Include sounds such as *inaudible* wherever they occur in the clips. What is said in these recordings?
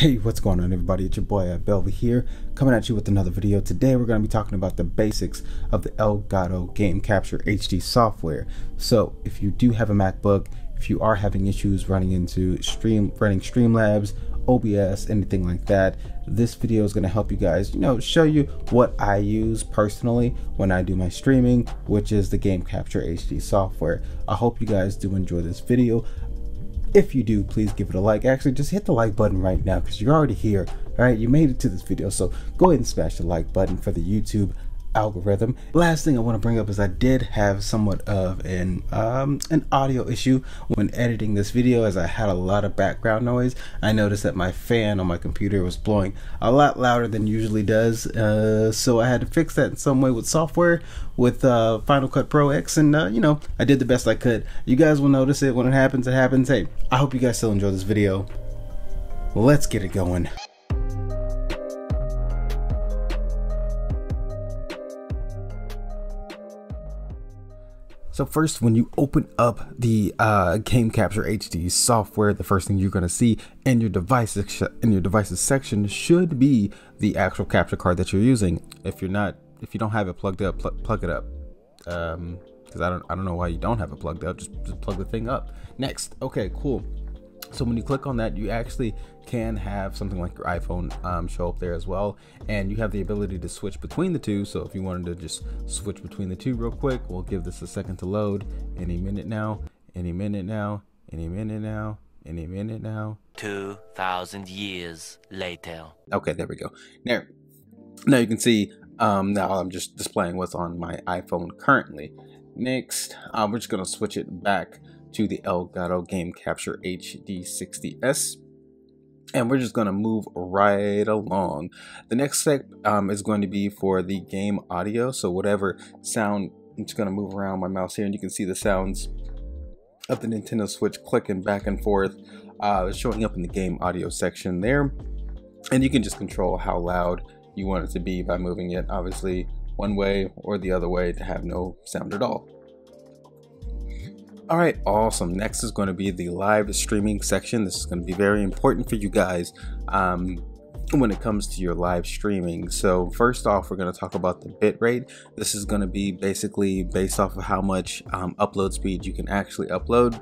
Hey, what's going on everybody? It's your boy uh, Belvee here, coming at you with another video. Today we're going to be talking about the basics of the Elgato Game Capture HD software. So, if you do have a MacBook, if you are having issues running into Stream running Streamlabs, OBS, anything like that, this video is going to help you guys, you know, show you what I use personally when I do my streaming, which is the Game Capture HD software. I hope you guys do enjoy this video. If you do, please give it a like. Actually, just hit the like button right now because you're already here. All right, you made it to this video. So go ahead and smash the like button for the YouTube algorithm. Last thing I want to bring up is I did have somewhat of an um, an audio issue when editing this video as I had a lot of background noise. I noticed that my fan on my computer was blowing a lot louder than usually does, uh, so I had to fix that in some way with software with uh, Final Cut Pro X, and uh, you know I did the best I could. You guys will notice it when it happens. It happens. Hey, I hope you guys still enjoy this video. Let's get it going. So first, when you open up the uh, Game Capture HD software, the first thing you're going to see in your device in your devices section should be the actual capture card that you're using. If you're not, if you don't have it plugged up, pl plug it up. Um, because I don't, I don't know why you don't have it plugged up. Just, just plug the thing up. Next, okay, cool. So when you click on that, you actually can have something like your iPhone um, show up there as well. And you have the ability to switch between the two. So if you wanted to just switch between the two real quick, we'll give this a second to load. Any minute now, any minute now, any minute now, any minute now. 2,000 years later. Okay, there we go. Now, now you can see um, now I'm just displaying what's on my iPhone currently. Next, uh, we're just going to switch it back to the Elgato Game Capture HD60S. And we're just going to move right along. The next step um, is going to be for the game audio. So whatever sound, I'm just going to move around my mouse here and you can see the sounds of the Nintendo Switch clicking back and forth, uh, showing up in the game audio section there. And you can just control how loud you want it to be by moving it, obviously, one way or the other way to have no sound at all. All right, awesome. Next is going to be the live streaming section. This is going to be very important for you guys um, when it comes to your live streaming. So first off, we're going to talk about the bit rate. This is going to be basically based off of how much um, upload speed you can actually upload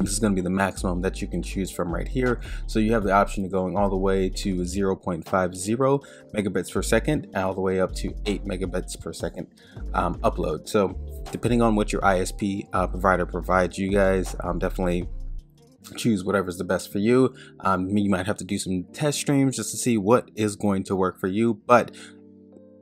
this is going to be the maximum that you can choose from right here. So you have the option of going all the way to 0.50 megabits per second all the way up to 8 megabits per second um, upload. So depending on what your isp uh, provider provides you guys um, definitely choose whatever's the best for you. Um, you might have to do some test streams just to see what is going to work for you but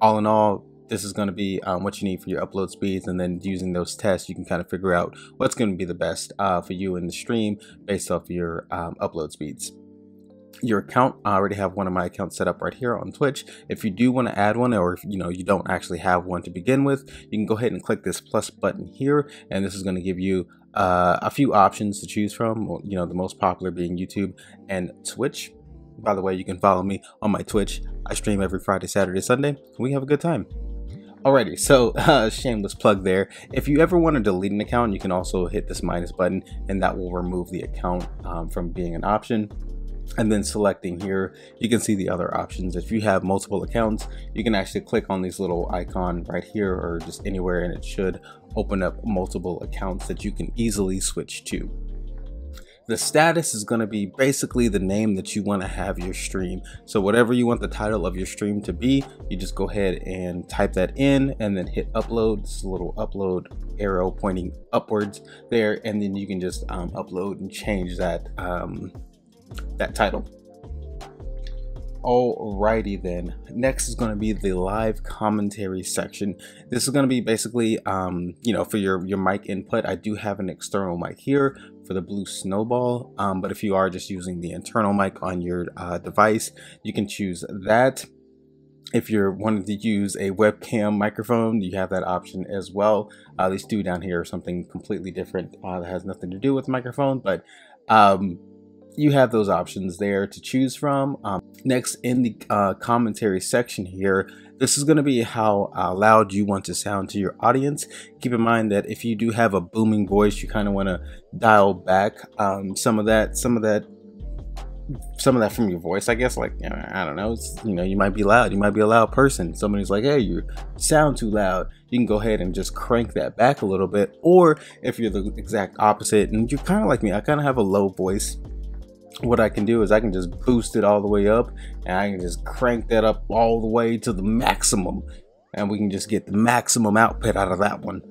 all in all this is going to be um, what you need for your upload speeds and then using those tests you can kind of figure out what's going to be the best uh, for you in the stream based off your um, upload speeds. Your account i already have one of my accounts set up right here on twitch. If you do want to add one or if you know you don't actually have one to begin with you can go ahead and click this plus button here and this is going to give you uh, a few options to choose from you know the most popular being youtube and twitch. By the way you can follow me on my twitch. I stream every friday saturday sunday. We have a good time Alrighty, so *laughs* uh, shameless plug there. If you ever want to delete an account, you can also hit this minus button and that will remove the account um, from being an option. And then selecting here, you can see the other options. If you have multiple accounts, you can actually click on this little icon right here or just anywhere and it should open up multiple accounts that you can easily switch to. The status is going to be basically the name that you want to have your stream. So whatever you want the title of your stream to be, you just go ahead and type that in and then hit upload. This little upload arrow pointing upwards there, and then you can just um, upload and change that um, that title. Alrighty then. Next is going to be the live commentary section. This is going to be basically, um, you know, for your, your mic input. I do have an external mic here for the Blue Snowball. Um, but if you are just using the internal mic on your uh, device, you can choose that. If you're wanting to use a webcam microphone, you have that option as well. Uh, these two down here are something completely different uh, that has nothing to do with microphone, but um, you have those options there to choose from. Um, next, in the uh, commentary section here, this is going to be how uh, loud you want to sound to your audience. Keep in mind that if you do have a booming voice, you kind of want to dial back um, some of that, some of that some of that from your voice, I guess. Like, you know, I don't know. You know, you might be loud. You might be a loud person. Somebody's like, hey, you sound too loud. You can go ahead and just crank that back a little bit. Or if you're the exact opposite and you're kind of like me, I kind of have a low voice. What I can do is I can just boost it all the way up and I can just crank that up all the way to the maximum. And we can just get the maximum output out of that one.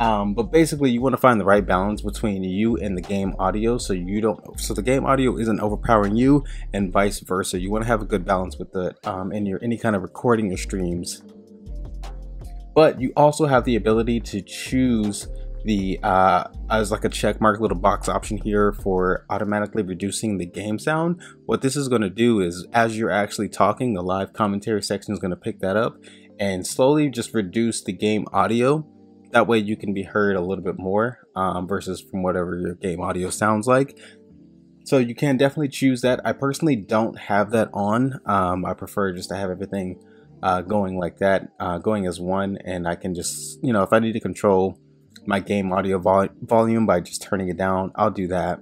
Um, but basically, you want to find the right balance between you and the game audio, so you don't, so the game audio isn't overpowering you, and vice versa. You want to have a good balance with the um, in your any kind of recording or streams. But you also have the ability to choose the uh, as like a check mark little box option here for automatically reducing the game sound. What this is going to do is as you're actually talking, the live commentary section is going to pick that up and slowly just reduce the game audio that way you can be heard a little bit more um, versus from whatever your game audio sounds like. So you can definitely choose that. I personally don't have that on. Um, I prefer just to have everything uh, going like that, uh, going as one, and I can just, you know, if I need to control my game audio vol volume by just turning it down, I'll do that.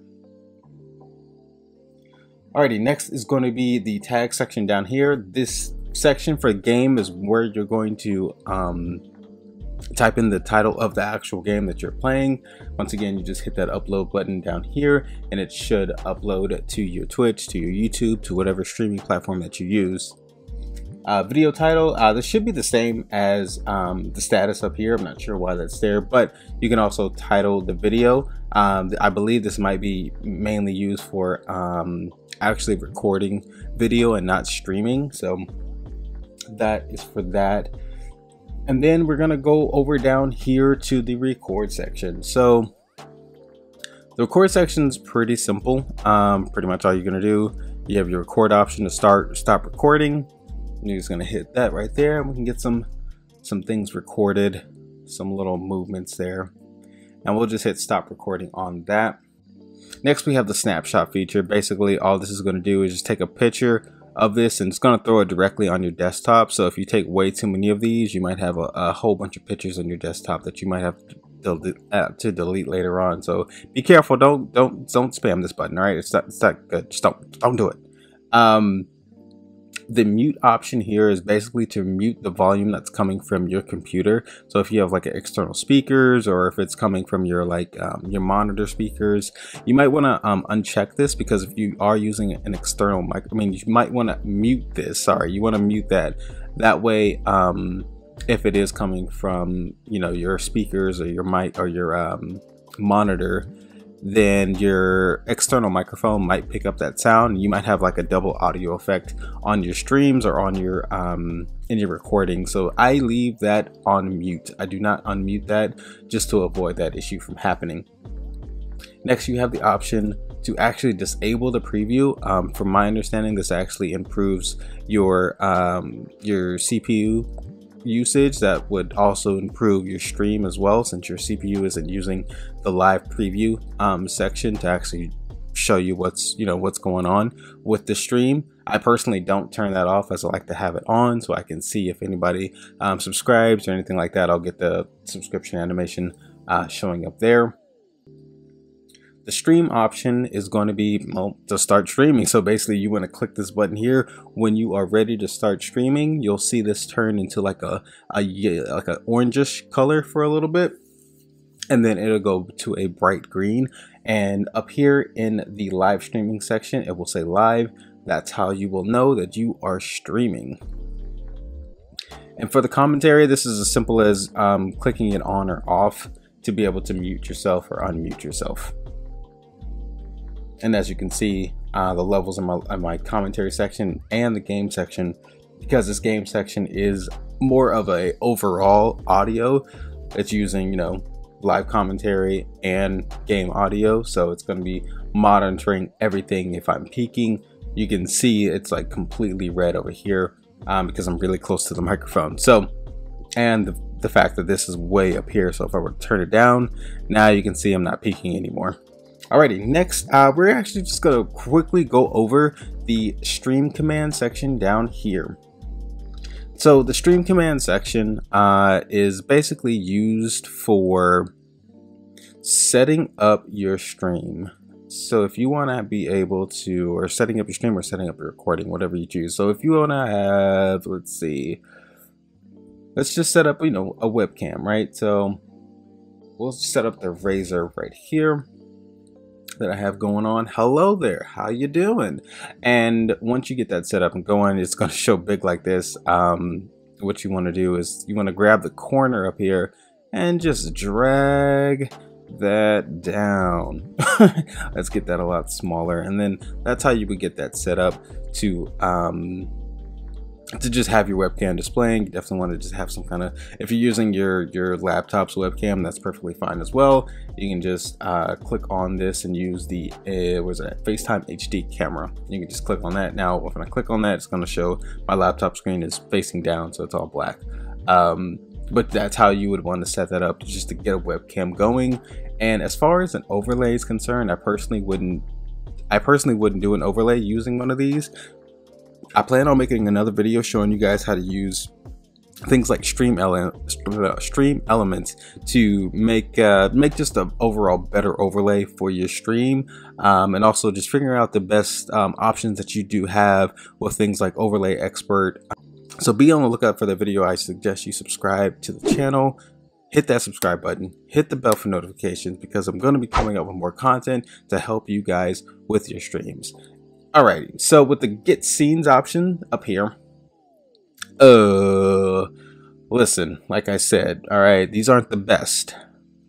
Alrighty, next is going to be the tag section down here. This section for game is where you're going to um, type in the title of the actual game that you're playing. Once again, you just hit that upload button down here and it should upload to your Twitch, to your YouTube, to whatever streaming platform that you use. Uh, video title, uh, this should be the same as um, the status up here. I'm not sure why that's there, but you can also title the video. Um, I believe this might be mainly used for um, actually recording video and not streaming. So that is for that and then we're gonna go over down here to the record section so the record section is pretty simple um, pretty much all you're gonna do you have your record option to start stop recording you're just gonna hit that right there and we can get some some things recorded some little movements there and we'll just hit stop recording on that next we have the snapshot feature basically all this is going to do is just take a picture of this and it's going to throw it directly on your desktop. So if you take way too many of these, you might have a, a whole bunch of pictures on your desktop that you might have to delete, uh, to delete later on. So be careful. Don't don't don't spam this button. All right, it's not it's not good. Just don't don't do it. Um, the mute option here is basically to mute the volume that's coming from your computer. So if you have like external speakers or if it's coming from your like um, your monitor speakers, you might want to um, uncheck this because if you are using an external mic, I mean, you might want to mute this. Sorry, you want to mute that. That way, um, if it is coming from you know your speakers or your mic or your um, monitor, then your external microphone might pick up that sound. You might have like a double audio effect on your streams or on your um, in your recording. So I leave that on mute. I do not unmute that just to avoid that issue from happening. Next, you have the option to actually disable the preview. Um, from my understanding, this actually improves your um, your CPU usage that would also improve your stream as well since your CPU isn't using the live preview um, section to actually show you what's you know what's going on with the stream. I personally don't turn that off as I like to have it on so I can see if anybody um, subscribes or anything like that. I'll get the subscription animation uh, showing up there the stream option is going to be well, to start streaming. So basically you want to click this button here. When you are ready to start streaming, you'll see this turn into like a, a like an orangish color for a little bit. And then it'll go to a bright green. And up here in the live streaming section, it will say live. That's how you will know that you are streaming. And for the commentary, this is as simple as um, clicking it on or off to be able to mute yourself or unmute yourself. And as you can see, uh, the levels in my, in my commentary section and the game section, because this game section is more of a overall audio, it's using, you know, live commentary and game audio. So it's going to be monitoring everything. If I'm peaking, you can see it's like completely red over here um, because I'm really close to the microphone. So, and the, the fact that this is way up here. So if I were to turn it down, now you can see I'm not peaking anymore. Alrighty, next, uh, we're actually just gonna quickly go over the stream command section down here. So the stream command section uh, is basically used for setting up your stream. So if you want to be able to, or setting up your stream or setting up your recording, whatever you choose. So if you want to have, let's see, let's just set up, you know, a webcam, right? So we'll set up the Razer right here that I have going on. Hello there, how you doing? And once you get that set up and going, it's going *laughs* to show big like this. Um, what you want to do is you want to grab the corner up here and just drag that down. *laughs* Let's get that a lot smaller. And then that's how you would get that set up to um, to just have your webcam displaying you definitely want to just have some kind of if you're using your your laptop's webcam that's perfectly fine as well. You can just uh, click on this and use the uh, was it FaceTime HD camera. You can just click on that. Now when I click on that it's going to show my laptop screen is facing down so it's all black. Um, but that's how you would want to set that up just to get a webcam going. And as far as an overlay is concerned I personally wouldn't I personally wouldn't do an overlay using one of these I plan on making another video showing you guys how to use things like stream ele stream elements to make uh, make just an overall better overlay for your stream um, and also just figuring out the best um, options that you do have with things like overlay expert. So be on the lookout for the video. I suggest you subscribe to the channel. Hit that subscribe button. Hit the bell for notifications because I'm going to be coming up with more content to help you guys with your streams Alrighty, so with the get scenes option up here, uh, listen, like I said, alright, these aren't the best.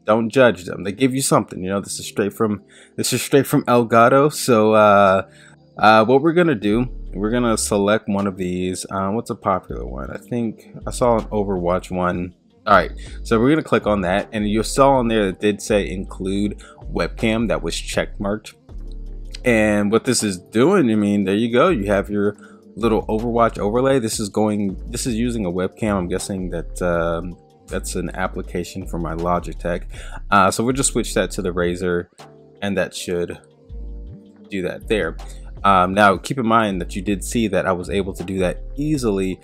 Don't judge them. They give you something, you know, this is straight from, this is straight from Elgato, so, uh, uh, what we're gonna do, we're gonna select one of these, um, what's a popular one? I think, I saw an Overwatch one, Alright, so we're to click on that and you saw on there that did say include webcam that was check marked. And what this is doing, I mean, there you go. You have your little Overwatch overlay. This is going, this is using a webcam. I'm guessing that um, that's an application for my Logitech. Uh, so we'll just switch that to the Razer and that should do that there. Um, now keep in mind that you did see that I was able to do that easily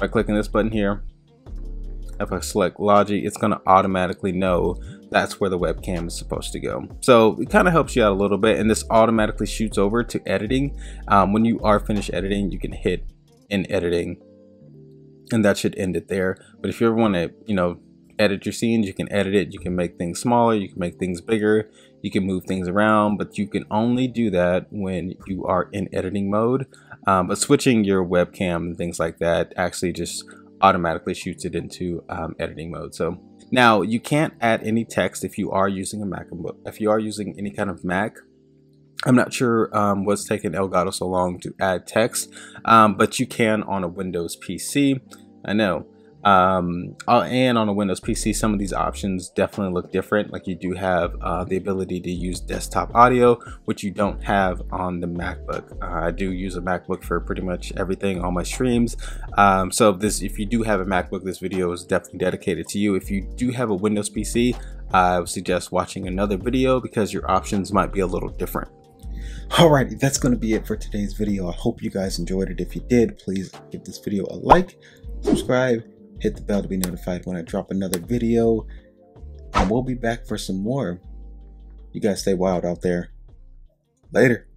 by clicking this button here. If I select Logi, it's going to automatically know that's where the webcam is supposed to go. So it kind of helps you out a little bit and this automatically shoots over to editing. Um, when you are finished editing, you can hit in editing and that should end it there. But if you ever want to, you know, edit your scenes, you can edit it. You can make things smaller, you can make things bigger, you can move things around, but you can only do that when you are in editing mode. Um, but switching your webcam and things like that actually just automatically shoots it into um, editing mode. So now you can't add any text if you are using a MacBook. If you are using any kind of Mac, I'm not sure um, what's taking Elgato so long to add text, um, but you can on a Windows PC. I know um, uh, and on a Windows PC, some of these options definitely look different. Like you do have uh, the ability to use desktop audio, which you don't have on the MacBook. Uh, I do use a MacBook for pretty much everything on my streams. Um, so this, if you do have a MacBook, this video is definitely dedicated to you. If you do have a Windows PC, I would suggest watching another video because your options might be a little different. Alrighty, that's going to be it for today's video. I hope you guys enjoyed it. If you did, please give this video a like, subscribe, hit the bell to be notified when I drop another video. And we'll be back for some more. You guys stay wild out there. Later.